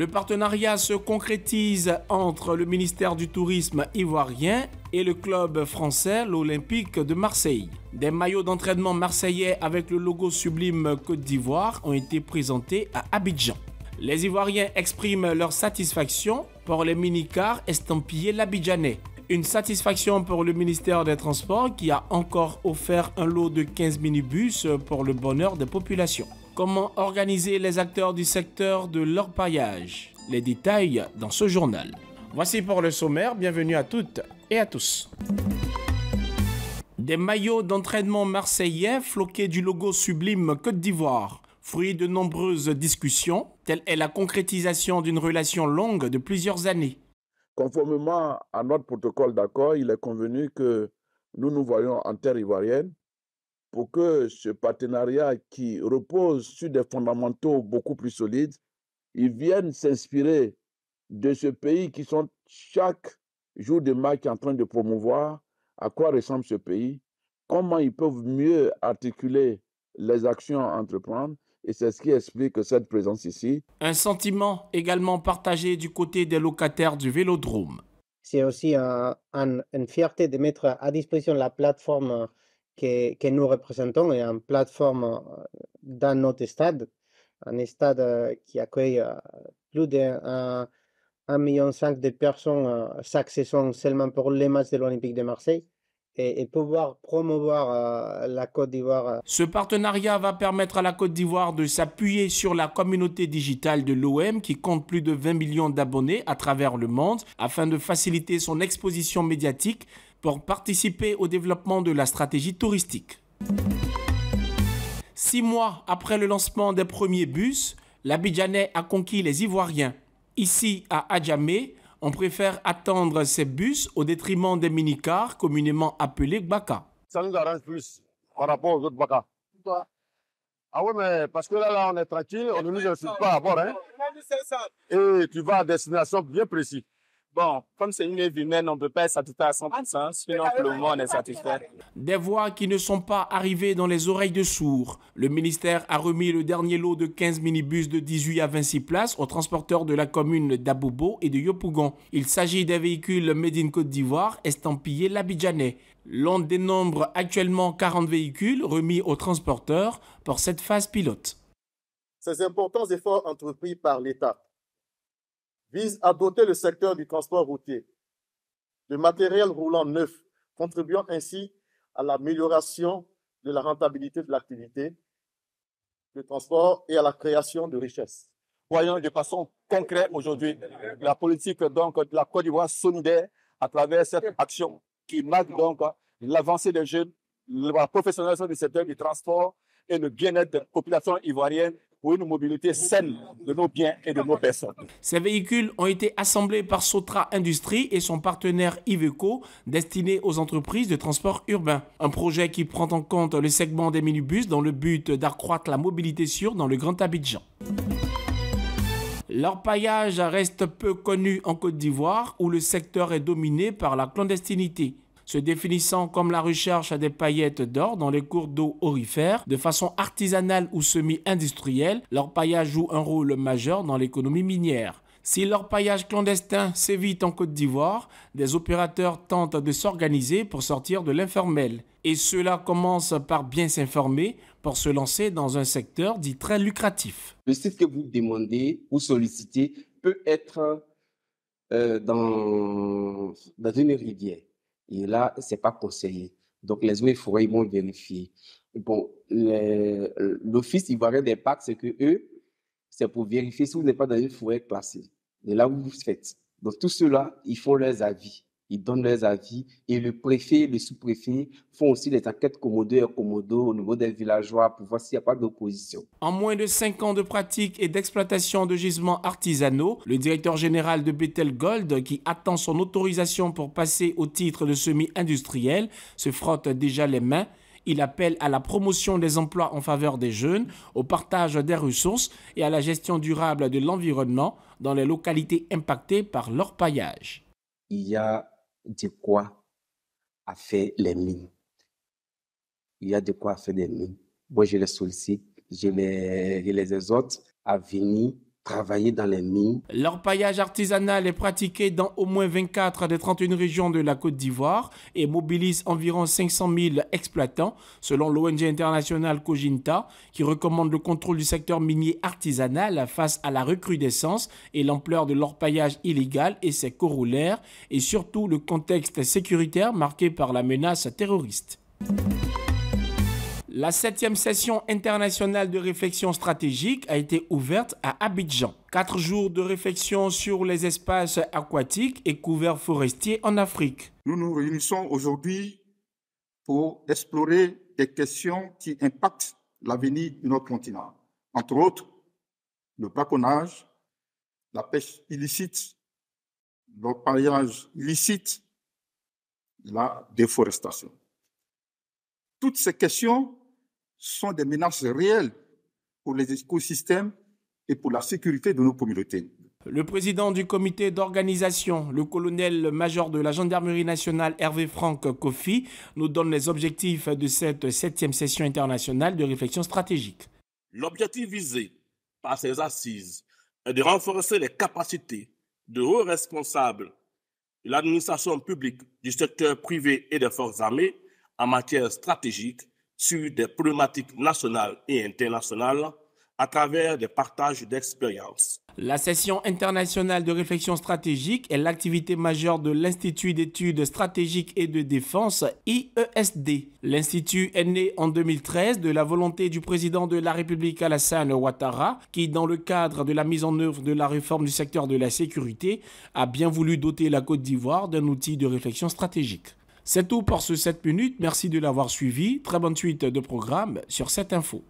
Le partenariat se concrétise entre le ministère du Tourisme ivoirien et le club français, l'Olympique de Marseille. Des maillots d'entraînement marseillais avec le logo sublime Côte d'Ivoire ont été présentés à Abidjan. Les Ivoiriens expriment leur satisfaction pour les mini-cars estampillés l'Abidjanais. Une satisfaction pour le ministère des Transports qui a encore offert un lot de 15 minibus pour le bonheur des populations. Comment organiser les acteurs du secteur de l'orpaillage? Les détails dans ce journal. Voici pour le sommaire, bienvenue à toutes et à tous. Des maillots d'entraînement marseillais floqués du logo sublime Côte d'Ivoire. Fruit de nombreuses discussions, telle est la concrétisation d'une relation longue de plusieurs années. Conformément à notre protocole d'accord, il est convenu que nous nous voyons en terre ivoirienne pour que ce partenariat qui repose sur des fondamentaux beaucoup plus solides, ils viennent s'inspirer de ce pays qui sont chaque jour de match en train de promouvoir à quoi ressemble ce pays, comment ils peuvent mieux articuler les actions à entreprendre. Et c'est ce qui explique cette présence ici. Un sentiment également partagé du côté des locataires du Vélodrome. C'est aussi une fierté de mettre à disposition la plateforme que, nous représentons et une plateforme euh, dans notre stade, un stade euh, qui accueille euh, plus de 1,5 million de personnes chaque saison seulement pour les matchs de l'Olympique de Marseille et, pouvoir promouvoir la Côte d'Ivoire. Ce partenariat va permettre à la Côte d'Ivoire de s'appuyer sur la communauté digitale de l'OM qui compte plus de 20 millions d'abonnés à travers le monde afin de faciliter son exposition médiatique pour participer au développement de la stratégie touristique. Six mois après le lancement des premiers bus, l'Abidjanais a conquis les Ivoiriens. Ici, à Adjamé, on préfère attendre ces bus au détriment des minicars communément appelés Baka. Ça nous arrange plus par rapport aux autres Baka. Ah oui, mais parce que là, là on est tranquille, on ne nous insulte pas à bord. Hein? Et tu vas à destination bien précise. Bon, comme c'est une vie humaine, on ne peut pas être satisfait à 100%, sinon pour le on est satisfait. Des voix qui ne sont pas arrivées dans les oreilles de sourds. Le ministère a remis le dernier lot de 15 minibus de 18 à 26 places aux transporteurs de la commune d'Abobo et de Yopougon. Il s'agit des véhicules Made in Côte d'Ivoire estampillés l'Abidjanais. L'on dénombre actuellement 40 véhicules remis aux transporteurs pour cette phase pilote. Ces importants efforts entrepris par l'État vise à doter le secteur du transport routier de matériel roulant neuf, contribuant ainsi à l'amélioration de la rentabilité de l'activité de transport et à la création de richesses. Voyons de façon concrète aujourd'hui la politique donc, de la Côte d'Ivoire solidaire à travers cette action qui marque donc l'avancée des jeunes, la professionnalisation du secteur du transport et le bien-être de la population ivoirienne pour une mobilité saine de nos biens et de nos personnes. Ces véhicules ont été assemblés par Sotra Industries et son partenaire Iveco, destinés aux entreprises de transport urbain. Un projet qui prend en compte le segment des minibus dans le but d'accroître la mobilité sûre dans le Grand Abidjan. Leur paillage reste peu connu en Côte d'Ivoire où le secteur est dominé par la clandestinité se définissant comme la recherche à des paillettes d'or dans les cours d'eau orifères, de façon artisanale ou semi-industrielle, leur paillage joue un rôle majeur dans l'économie minière. Si leur paillage clandestin s'évite en Côte d'Ivoire, des opérateurs tentent de s'organiser pour sortir de l'informel. Et cela commence par bien s'informer pour se lancer dans un secteur dit très lucratif. Le site que vous demandez ou sollicitez peut être euh, dans, dans une rivière. Et là, c'est pas conseillé. Donc, les eaux et forêts, ils vont vérifier. Bon, l'Office ivoirien des parcs, c'est que eux, c'est pour vérifier si vous n'êtes pas dans une forêt classée. Et là où vous faites. Donc, tout cela, ils font leurs avis ils donnent leurs avis et le préfet et le sous-préfet font aussi des enquêtes commodo et commodo au niveau des villageois pour voir s'il n'y a pas d'opposition. En moins de 5 ans de pratique et d'exploitation de gisements artisanaux, le directeur général de Bethel Gold, qui attend son autorisation pour passer au titre de semi-industriel, se frotte déjà les mains. Il appelle à la promotion des emplois en faveur des jeunes, au partage des ressources et à la gestion durable de l'environnement dans les localités impactées par leur paillage. Il y a de quoi à faire les mines. Il y a de quoi faire des mines. Moi, je les sollicite, je les, je les exhorte à venir travailler dans les mines. L'orpaillage artisanal est pratiqué dans au moins 24 des 31 régions de la Côte d'Ivoire et mobilise environ 500 000 exploitants, selon l'ONG internationale Coginta, qui recommande le contrôle du secteur minier artisanal face à la recrudescence et l'ampleur de l'orpaillage illégal et ses corollaires, et surtout le contexte sécuritaire marqué par la menace terroriste. La septième session internationale de réflexion stratégique a été ouverte à Abidjan. Quatre jours de réflexion sur les espaces aquatiques et couverts forestiers en Afrique. Nous nous réunissons aujourd'hui pour explorer des questions qui impactent l'avenir de notre continent. Entre autres, le braconnage, la pêche illicite, l'orpaillage illicite, la déforestation. Toutes ces questions sont des menaces réelles pour les écosystèmes et pour la sécurité de nos communautés. Le président du comité d'organisation, le colonel-major de la gendarmerie nationale Hervé Franck Kofi, nous donne les objectifs de cette septième session internationale de réflexion stratégique. L'objectif visé par ces assises est de renforcer les capacités de hauts responsables de l'administration publique, du secteur privé et des forces armées en matière stratégique sur des problématiques nationales et internationales à travers des partages d'expériences. La session internationale de réflexion stratégique est l'activité majeure de l'Institut d'études stratégiques et de défense IESD. L'Institut est né en 2013 de la volonté du président de la République Alassane Ouattara, qui, dans le cadre de la mise en œuvre de la réforme du secteur de la sécurité, a bien voulu doter la Côte d'Ivoire d'un outil de réflexion stratégique. C'est tout pour ce 7 minutes. Merci de l'avoir suivi. Très bonne suite de programme sur cette info.